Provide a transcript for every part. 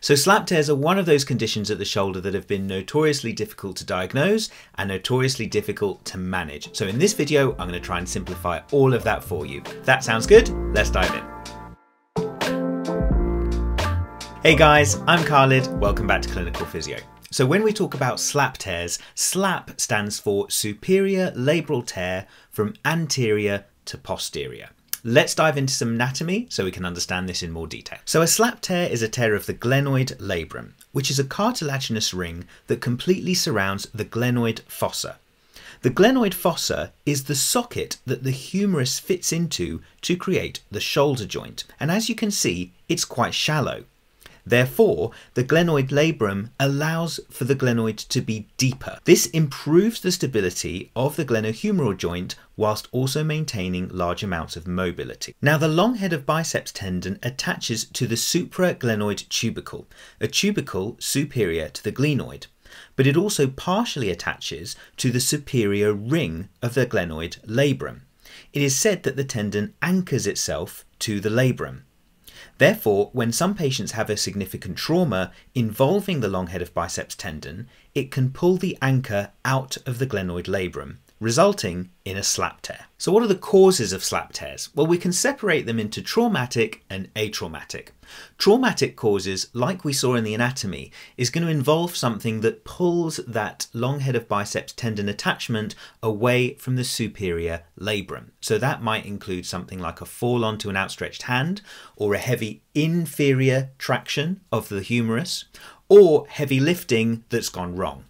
So slap tears are one of those conditions at the shoulder that have been notoriously difficult to diagnose and notoriously difficult to manage. So in this video, I'm going to try and simplify all of that for you. That sounds good? Let's dive in. Hey guys, I'm Khalid. Welcome back to Clinical Physio. So when we talk about slap tears, SLAP stands for superior labral tear from anterior to posterior. Let's dive into some anatomy so we can understand this in more detail. So a slap tear is a tear of the glenoid labrum, which is a cartilaginous ring that completely surrounds the glenoid fossa. The glenoid fossa is the socket that the humerus fits into to create the shoulder joint, and as you can see, it's quite shallow. Therefore, the glenoid labrum allows for the glenoid to be deeper. This improves the stability of the glenohumeral joint whilst also maintaining large amounts of mobility. Now the long head of biceps tendon attaches to the supraglenoid tubercle, a tubercle superior to the glenoid but it also partially attaches to the superior ring of the glenoid labrum. It is said that the tendon anchors itself to the labrum. Therefore, when some patients have a significant trauma involving the long head of biceps tendon, it can pull the anchor out of the glenoid labrum, resulting in a slap tear. So what are the causes of slap tears? Well, we can separate them into traumatic and atraumatic. Traumatic causes, like we saw in the anatomy, is going to involve something that pulls that long head of biceps tendon attachment away from the superior labrum. So that might include something like a fall onto an outstretched hand, or a heavy inferior traction of the humerus, or heavy lifting that's gone wrong.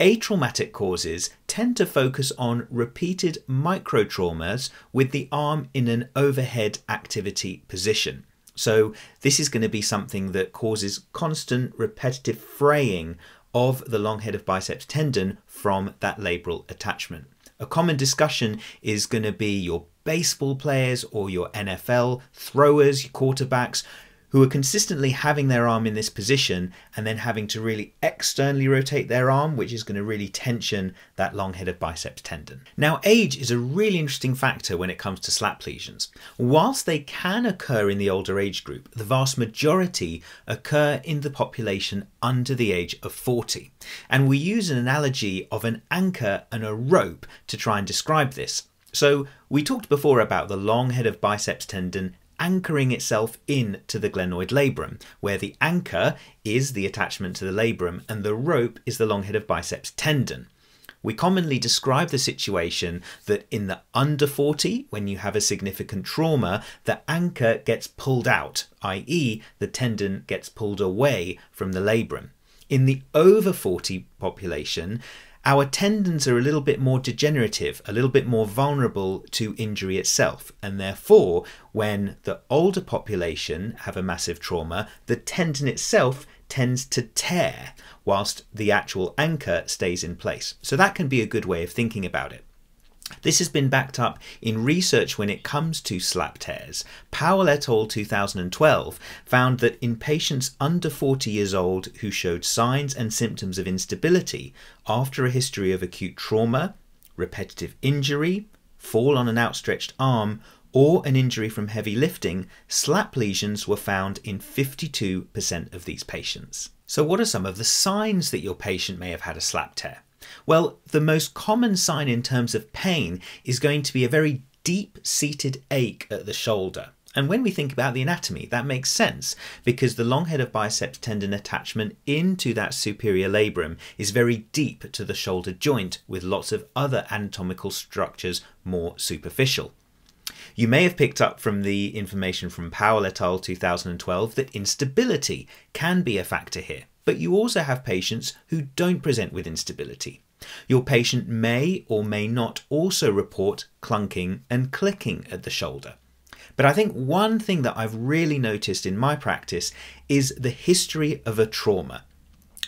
Atraumatic causes tend to focus on repeated microtraumas with the arm in an overhead activity position. So this is going to be something that causes constant repetitive fraying of the long head of biceps tendon from that labral attachment. A common discussion is going to be your baseball players or your NFL throwers, your quarterbacks, who are consistently having their arm in this position and then having to really externally rotate their arm, which is going to really tension that long head of biceps tendon. Now, age is a really interesting factor when it comes to slap lesions. Whilst they can occur in the older age group, the vast majority occur in the population under the age of 40. And we use an analogy of an anchor and a rope to try and describe this. So we talked before about the long head of biceps tendon anchoring itself in to the glenoid labrum, where the anchor is the attachment to the labrum and the rope is the long head of biceps tendon. We commonly describe the situation that in the under 40, when you have a significant trauma, the anchor gets pulled out, i.e., the tendon gets pulled away from the labrum. In the over 40 population, our tendons are a little bit more degenerative, a little bit more vulnerable to injury itself, and therefore, when the older population have a massive trauma, the tendon itself tends to tear whilst the actual anchor stays in place. So that can be a good way of thinking about it. This has been backed up in research when it comes to slap tears. Powell et al. 2012 found that in patients under 40 years old who showed signs and symptoms of instability after a history of acute trauma, repetitive injury, fall on an outstretched arm, or an injury from heavy lifting, slap lesions were found in 52% of these patients. So, what are some of the signs that your patient may have had a slap tear? Well, the most common sign in terms of pain is going to be a very deep seated ache at the shoulder. And when we think about the anatomy, that makes sense because the long head of biceps tendon attachment into that superior labrum is very deep to the shoulder joint with lots of other anatomical structures more superficial. You may have picked up from the information from Powell et al. 2012 that instability can be a factor here but you also have patients who don't present with instability. Your patient may or may not also report clunking and clicking at the shoulder. But I think one thing that I've really noticed in my practice is the history of a trauma.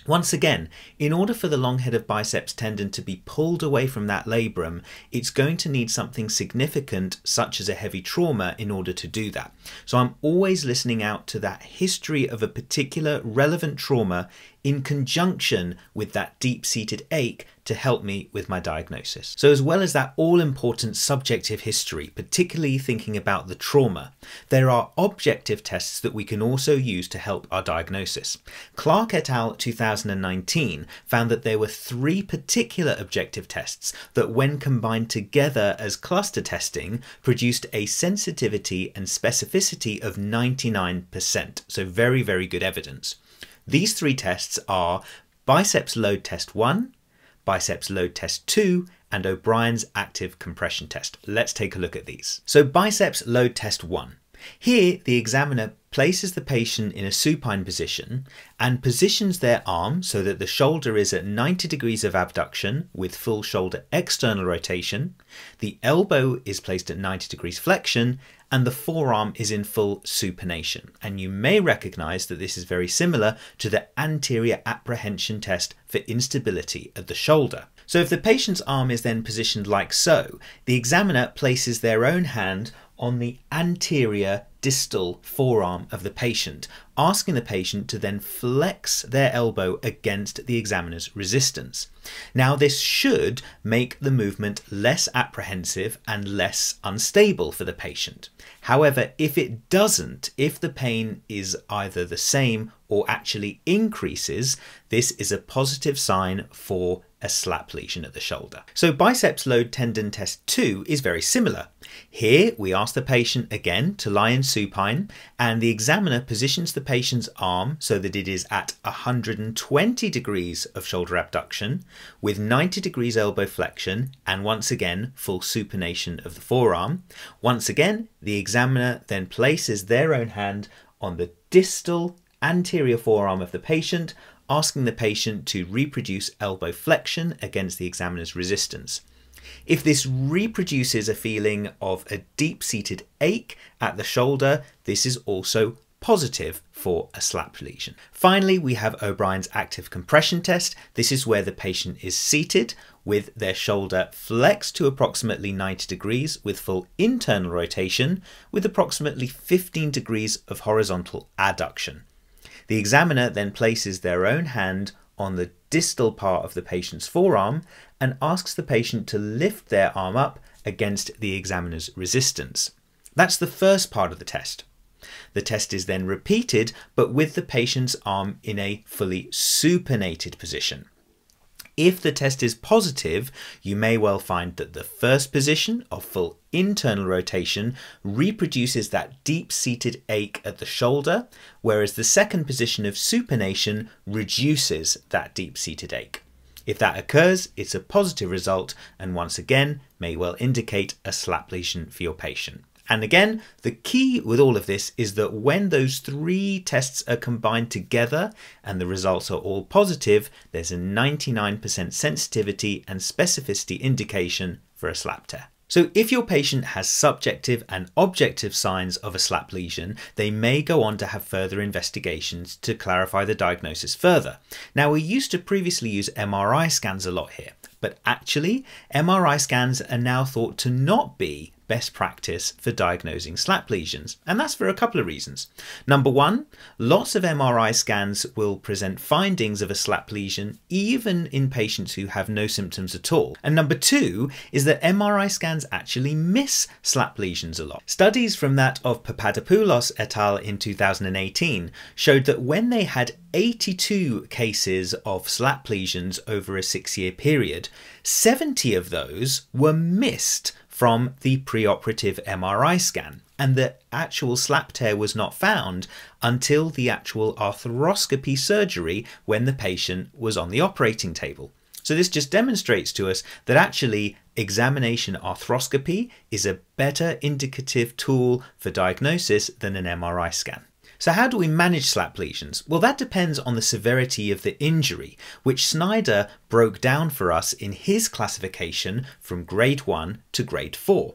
Once again, in order for the long head of biceps tendon to be pulled away from that labrum, it's going to need something significant, such as a heavy trauma, in order to do that. So I'm always listening out to that history of a particular relevant trauma in conjunction with that deep seated ache to help me with my diagnosis. So, as well as that all important subjective history, particularly thinking about the trauma, there are objective tests that we can also use to help our diagnosis. Clark et al. 2019 found that there were three particular objective tests that, when combined together as cluster testing, produced a sensitivity and specificity of 99%. So, very, very good evidence. These three tests are biceps load test 1, biceps load test 2, and O'Brien's active compression test. Let's take a look at these. So biceps load test 1. Here, the examiner places the patient in a supine position and positions their arm so that the shoulder is at 90 degrees of abduction with full shoulder external rotation, the elbow is placed at 90 degrees flexion, and the forearm is in full supination. And you may recognize that this is very similar to the anterior apprehension test for instability of the shoulder. So if the patient's arm is then positioned like so, the examiner places their own hand on the anterior distal forearm of the patient, asking the patient to then flex their elbow against the examiner's resistance. Now, this should make the movement less apprehensive and less unstable for the patient. However, if it doesn't, if the pain is either the same or actually increases, this is a positive sign for a slap lesion at the shoulder. So biceps load tendon test 2 is very similar. Here we ask the patient again to lie in supine and the examiner positions the patient's arm so that it is at 120 degrees of shoulder abduction with 90 degrees elbow flexion and once again full supination of the forearm. Once again the examiner then places their own hand on the distal anterior forearm of the patient asking the patient to reproduce elbow flexion against the examiner's resistance. If this reproduces a feeling of a deep seated ache at the shoulder, this is also positive for a slap lesion. Finally, we have O'Brien's active compression test. This is where the patient is seated with their shoulder flexed to approximately 90 degrees with full internal rotation with approximately 15 degrees of horizontal adduction. The examiner then places their own hand on the distal part of the patient's forearm and asks the patient to lift their arm up against the examiner's resistance. That's the first part of the test. The test is then repeated, but with the patient's arm in a fully supinated position. If the test is positive, you may well find that the first position of full internal rotation reproduces that deep seated ache at the shoulder, whereas the second position of supination reduces that deep seated ache. If that occurs, it's a positive result and once again may well indicate a slap lesion for your patient. And again, the key with all of this is that when those three tests are combined together and the results are all positive, there's a 99% sensitivity and specificity indication for a slap tear. So if your patient has subjective and objective signs of a slap lesion, they may go on to have further investigations to clarify the diagnosis further. Now we used to previously use MRI scans a lot here, but actually MRI scans are now thought to not be best practice for diagnosing slap lesions, and that's for a couple of reasons. Number one, lots of MRI scans will present findings of a slap lesion even in patients who have no symptoms at all. And number two is that MRI scans actually miss slap lesions a lot. Studies from that of Papadopoulos et al. in 2018 showed that when they had 82 cases of slap lesions over a six year period, 70 of those were missed from the preoperative MRI scan, and the actual slap tear was not found until the actual arthroscopy surgery when the patient was on the operating table. So this just demonstrates to us that actually examination arthroscopy is a better indicative tool for diagnosis than an MRI scan. So how do we manage slap lesions? Well, that depends on the severity of the injury, which Snyder broke down for us in his classification from grade 1 to grade 4.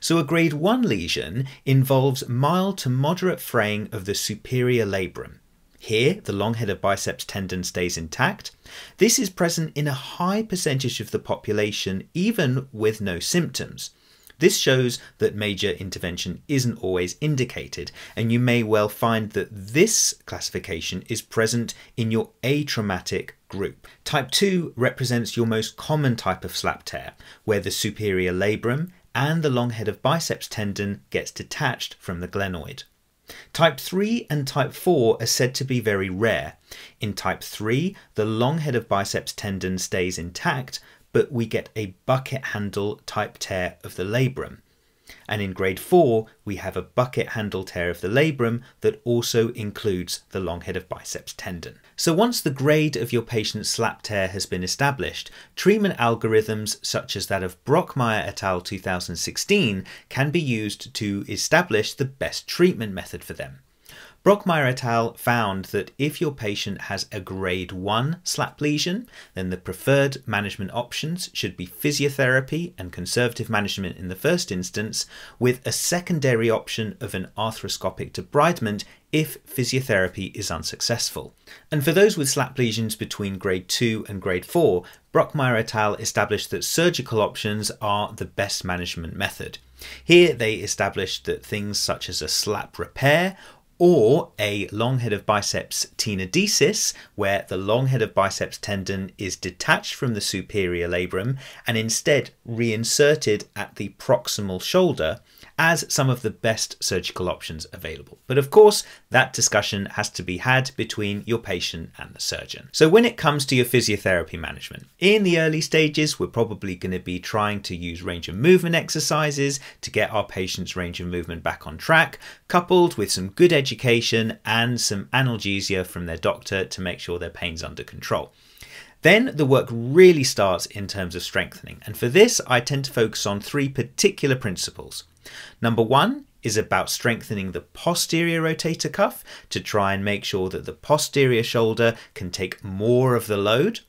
So a grade 1 lesion involves mild to moderate fraying of the superior labrum. Here, the long head of biceps tendon stays intact. This is present in a high percentage of the population, even with no symptoms. This shows that major intervention isn't always indicated, and you may well find that this classification is present in your atraumatic group. Type 2 represents your most common type of slap tear, where the superior labrum and the long head of biceps tendon gets detached from the glenoid. Type 3 and type 4 are said to be very rare. In type 3, the long head of biceps tendon stays intact, but we get a bucket handle type tear of the labrum. And in grade 4, we have a bucket handle tear of the labrum that also includes the long head of biceps tendon. So once the grade of your patient's slap tear has been established, treatment algorithms such as that of Brockmeyer et al. 2016 can be used to establish the best treatment method for them. Brockmeyer et al. found that if your patient has a grade 1 slap lesion, then the preferred management options should be physiotherapy and conservative management in the first instance, with a secondary option of an arthroscopic debridement if physiotherapy is unsuccessful. And for those with slap lesions between grade 2 and grade 4, Brockmeyer et al. established that surgical options are the best management method. Here they established that things such as a slap repair or a long head of biceps tenodesis, where the long head of biceps tendon is detached from the superior labrum and instead reinserted at the proximal shoulder, as some of the best surgical options available. But of course, that discussion has to be had between your patient and the surgeon. So when it comes to your physiotherapy management, in the early stages, we're probably going to be trying to use range of movement exercises to get our patient's range of movement back on track, coupled with some good education and some analgesia from their doctor to make sure their pain's under control. Then the work really starts in terms of strengthening, and for this I tend to focus on three particular principles. Number one is about strengthening the posterior rotator cuff to try and make sure that the posterior shoulder can take more of the load.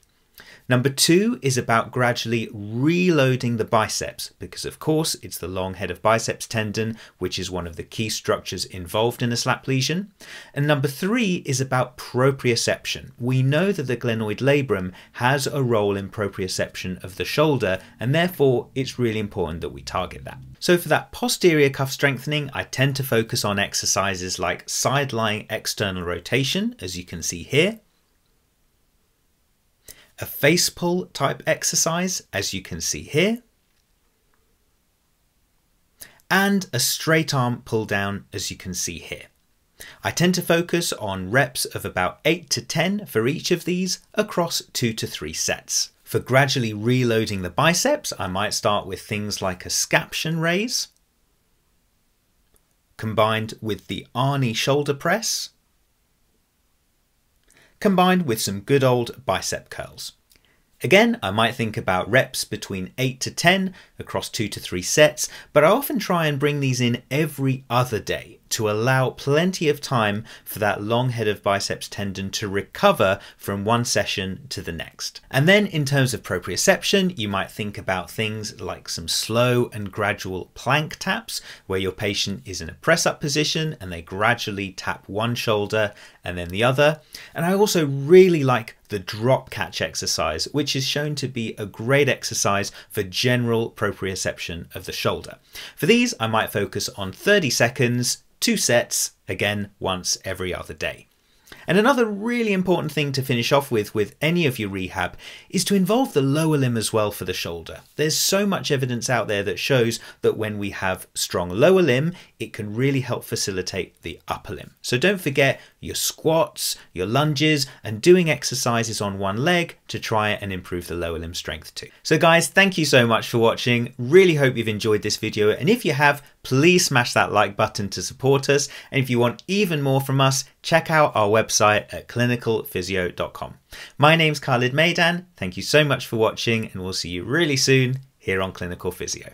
Number two is about gradually reloading the biceps, because of course it's the long head of biceps tendon, which is one of the key structures involved in a slap lesion. And number three is about proprioception. We know that the glenoid labrum has a role in proprioception of the shoulder, and therefore it's really important that we target that. So for that posterior cuff strengthening, I tend to focus on exercises like side lying external rotation, as you can see here, a face pull type exercise, as you can see here, and a straight arm pull down, as you can see here. I tend to focus on reps of about 8 to 10 for each of these across 2 to 3 sets. For gradually reloading the biceps, I might start with things like a scaption raise, combined with the Arnie shoulder press, combined with some good old bicep curls. Again, I might think about reps between 8 to 10 across 2 to 3 sets, but I often try and bring these in every other day to allow plenty of time for that long head of biceps tendon to recover from one session to the next. And then in terms of proprioception, you might think about things like some slow and gradual plank taps, where your patient is in a press up position and they gradually tap one shoulder and then the other. And I also really like the drop catch exercise, which is shown to be a great exercise for general proprioception of the shoulder. For these, I might focus on 30 seconds two sets, again once every other day. And another really important thing to finish off with with any of your rehab is to involve the lower limb as well for the shoulder. There's so much evidence out there that shows that when we have strong lower limb, it can really help facilitate the upper limb. So don't forget your squats, your lunges, and doing exercises on one leg to try and improve the lower limb strength too. So guys, thank you so much for watching. Really hope you've enjoyed this video. And if you have, please smash that like button to support us. And if you want even more from us, check out our website at clinicalphysio.com. My name's Khalid Maidan. Thank you so much for watching and we'll see you really soon here on Clinical Physio.